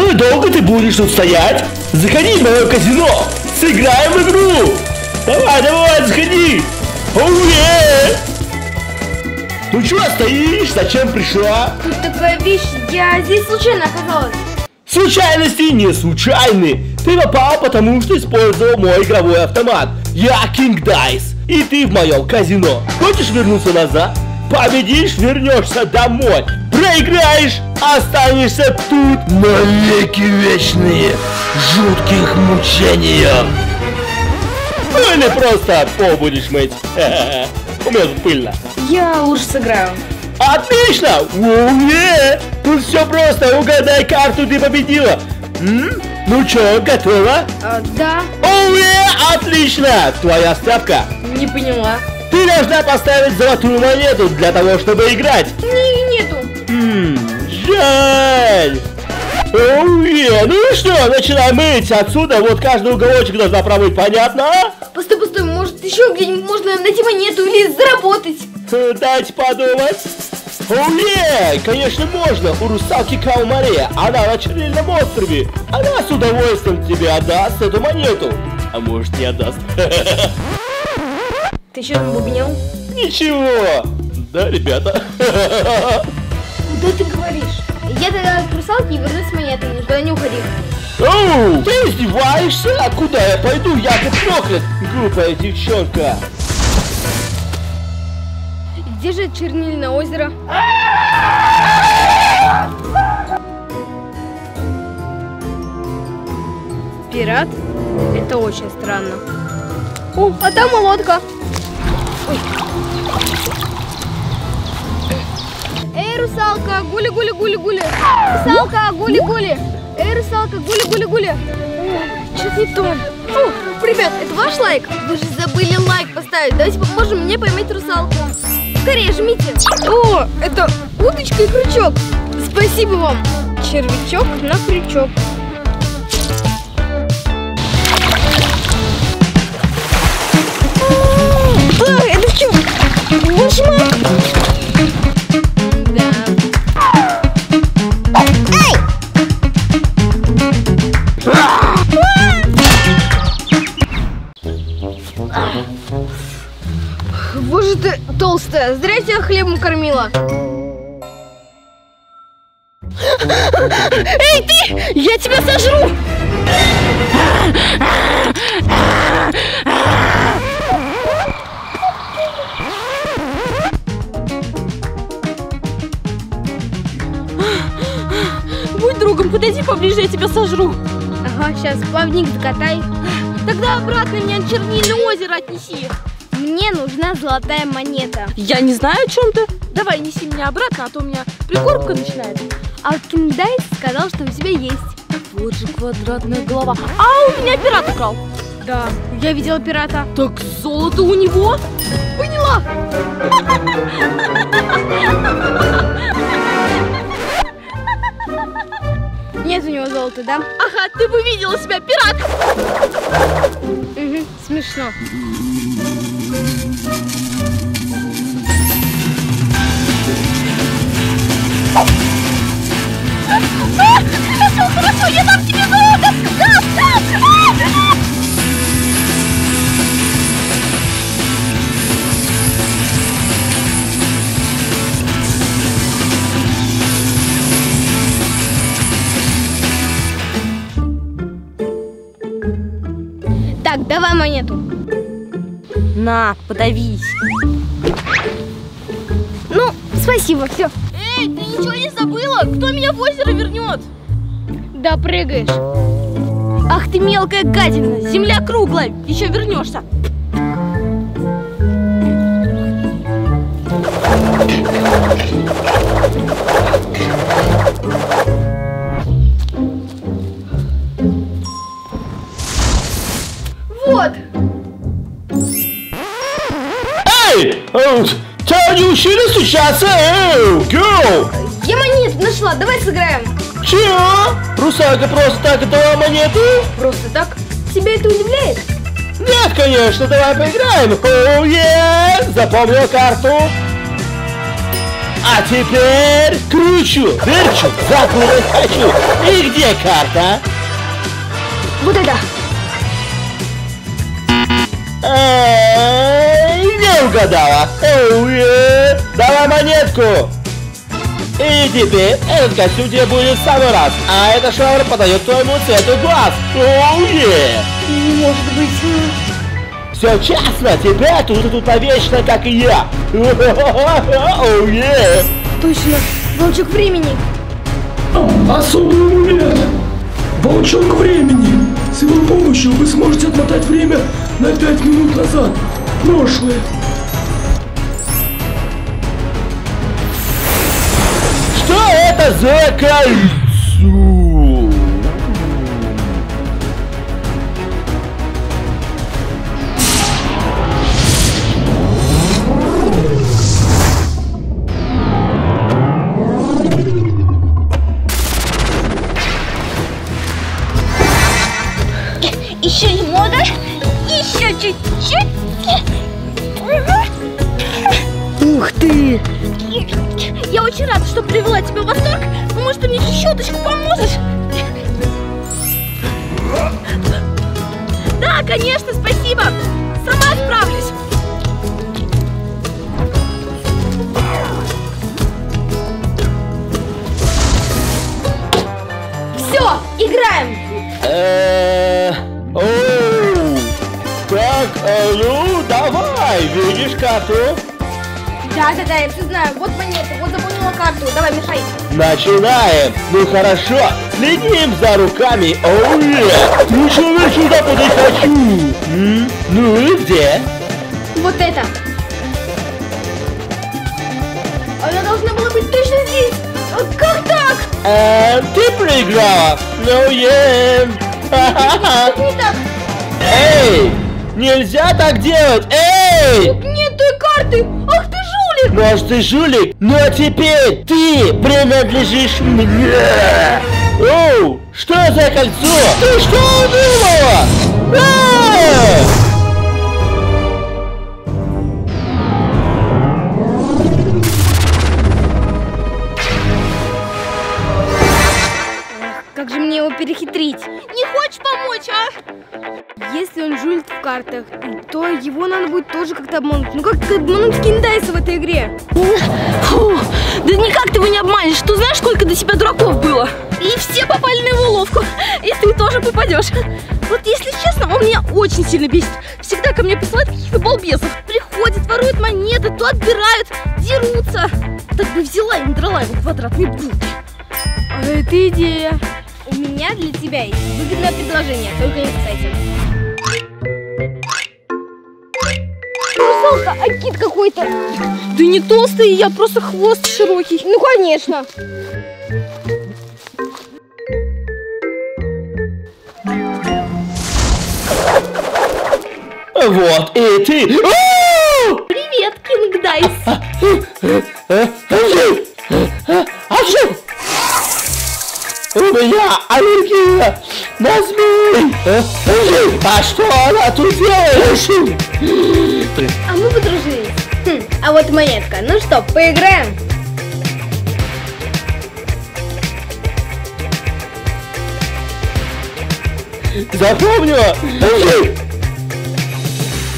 Ну и долго ты будешь тут стоять? Заходи в мое казино! Сыграем в игру! Давай, давай, заходи! Оуе! Ну чё стоишь? Зачем пришла? Тут такая вещь, я здесь случайно оказалась. Случайности не случайны. Ты попал, потому что использовал мой игровой автомат. Я King Dice, и ты в моем казино. Хочешь вернуться назад? Победишь, вернешься домой. Проиграешь, останешься тут навеки вечные, в жутких мучениях. Ну или просто пол будешь мыть. У меня тут пыльно. Я лучше сыграю. Отлично! Уе! Тут все просто, угадай карту, ты победила. М? Ну чё, готова? А, да, Уе! Отлично! Твоя ставка. не поняла. Ты должна поставить золотую монету для того, чтобы играть. Не, нету. Хм, жаль. Уе! Ну и что, начинай мыть отсюда, вот каждый уголочек должна промыть, понятно? Постой, постой, может еще где-нибудь можно найти монету или заработать? Э, Дайте подумать. Уе, конечно можно, у русалки Каумаре, она на чернильном острове. Она с удовольствием тебе отдаст эту монету. А может не отдаст. Ты что там бубнил? Ничего. Да, ребята. Куда ты говоришь? Я тогда к русалке и вернусь с монетой, никуда не уходи. Оу, ты издеваешься? А куда я пойду? Я как проклят. Глупая девчонка. Где же чернильное озеро? Пират? Это очень странно. О, а там лодка. Эй, русалка, гули-гули-гули-гули. Русалка, гули-гули. Эй, русалка, гули-гули-гули. Что-то не то. Фу, ребят, это ваш лайк? Вы же забыли лайк поставить. Давайте поможем мне поймать русалку. Скорее жмите. О, это удочка и крючок. Спасибо вам. Червячок на крючок. Что? Башмак. Да. Боже ты толстая, зря тебя хлебом кормила. Эй, ты! Я тебя сожру! Я тебя сожру. Ага, сейчас плавник закатай. Тогда обратно меня на чернильное озеро отнеси. Мне нужна золотая монета. Я не знаю, о чем ты. Давай, неси меня обратно, а то у меня прикормка начинается. А Кингдайс сказал, что у тебя есть. Вот же квадратная голова. А, у меня пират украл. Да, я видела пирата. Так золото у него? Поняла. Нет у него золота, да? Ага, ты бы видела себя, пират. Угу, смешно. Давай монету. На, подавись. Ну, спасибо, все. Эй, ты ничего не забыла? Кто меня в озеро вернет? Да, прыгаешь. Ах ты мелкая гадина, земля круглая, еще вернешься. Стучаться? Эй, girl! Я монету нашла, давай сыграем. Чего? Русалка просто так дала монету? Просто так. Тебя это удивляет? Нет, конечно, давай поиграем. Оу, е! Запомнил карту? А теперь кручу, верчу, закрывать хочу. И где карта? Вот это. Не угадала. Оу, е! Давай монетку. И теперь этот костюм тебе будет в самый раз, а эта швабра подойдет твоему цвету глаз. Оу, е! Не может быть. Все честно, тебя тут и тут навечно, как и я. Оу, е! Точно. Волчок времени. Особый амулет! Волчок времени! С его помощью вы сможете отмотать время на 5 минут назад. Прошлое. Это за поможешь? Да, конечно, спасибо. Сама справлюсь. Все, играем. Э. Так, э, ну, давай, видишь карту? Да, да, да, я все знаю. Вот монета, вот запомнила карту. Давай, мешай. Начинаем. Ну хорошо, следим за руками. Оу, е. Ну что сюда подать хочу? М? Ну и где? Вот это. Она должна была быть точно здесь. А Как так? Э, ты проиграла. Ну ем. Ха-ха-ха. Не так. Эй, нельзя так делать. Эй! Нет той карты. Ах ты жулик. Может ты жулик, но теперь ты принадлежишь мне. Оу, что за кольцо? Ты что удумала? А! Как картах, то его надо будет тоже как-то обмануть. Ну как обмануть Киндайса в этой игре? Фу, да никак ты его не обманешь. Ты знаешь, сколько до тебя дураков было? И все попали на его уловку. И ты тоже попадешь. Вот если честно, он меня очень сильно бесит. Всегда ко мне присылает каких-то балбесов. Приходят, воруют монеты, то отбирают, дерутся. Так бы взяла и надрала его квадратные булки. А это идея. У меня для тебя есть выгодное предложение, только не кстати. Русалка, а кит какой-то. Да не толстый я, просто хвост широкий. Ну, конечно. Вот и ты. Привет, Кинг У меня аллергия на змей! А что она тут делает? А мы подружились. Хм, а вот монетка. Ну что, поиграем? Запомнила?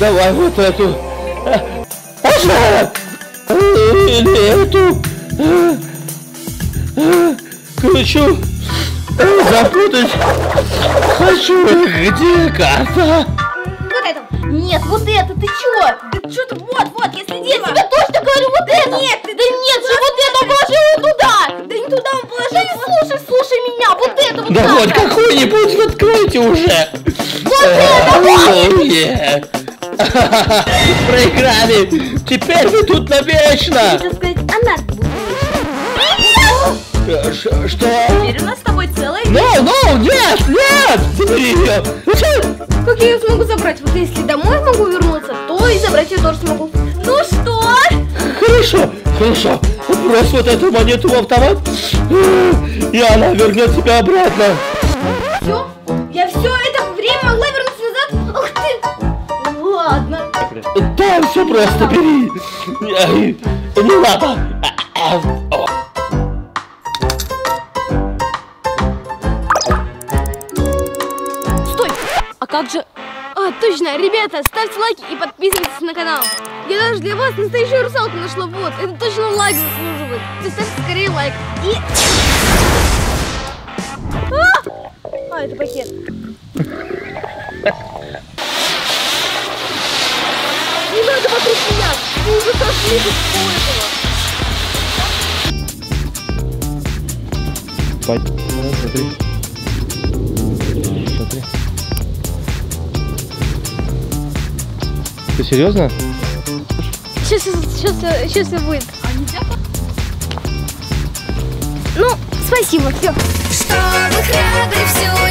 Давай вот эту. Или эту. Хочу запутать. Хочу. Где карта? Вот это. Нет, вот это, ты чего? Да что ты, вот, вот, я следила. Я тебе точно говорю, вот это. Нет, ты, да нет же, вот это положи туда. Да не туда он положил. Да не слушай, слушай меня, вот это вот Да надо. хоть какой-нибудь откройте уже! Вот это, вот. Оу, е. Проиграли! Теперь вы тут навечно! Хотел сказать, она будет. Что? Теперь у нас с тобой целая No, no, нет, нет! Забери ее! Как я ее смогу забрать? Вот если домой могу вернуться, то и забрать ее тоже смогу. Ну Хорошо, хорошо. Брось вот эту монету в автомат, и она вернет тебя обратно. Все? Я все это время могла вернуться назад? Ух ты! Ладно. Да, все просто, бери. Не надо. А как же... А, точно, ребята, ставьте лайки и подписывайтесь на канал. Я даже для вас настоящую русалку нашла, вот. Это точно лайк заслуживает. То ставьте скорее лайк. И... А, а это пакет. Не надо вокруг меня. Вы уже сошли с всего этого. Смотри. Смотри. Ты серьезно? Сейчас, сейчас, сейчас все будет. Ну, спасибо, все. Чтобы храбрый все